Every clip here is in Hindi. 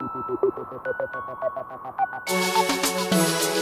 Thank you.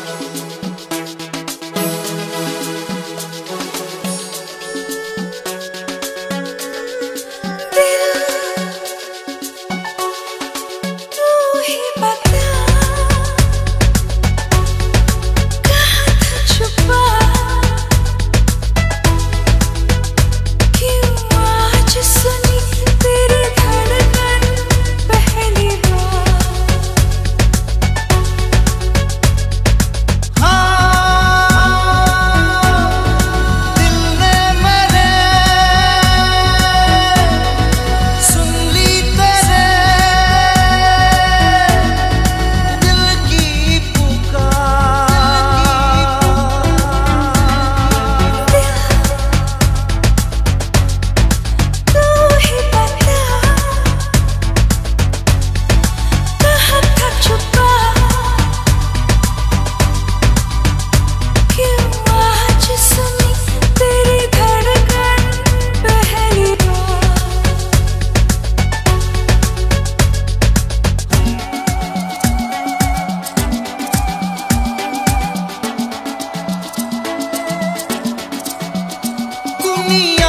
তুমি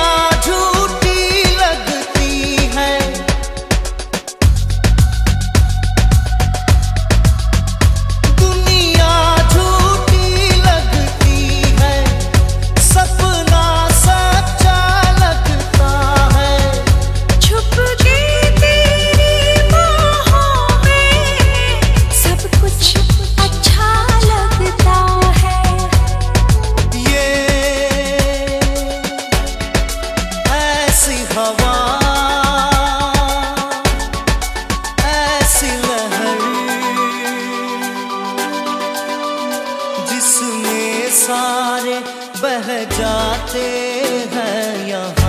सारे बह जाते हैं यहाँ।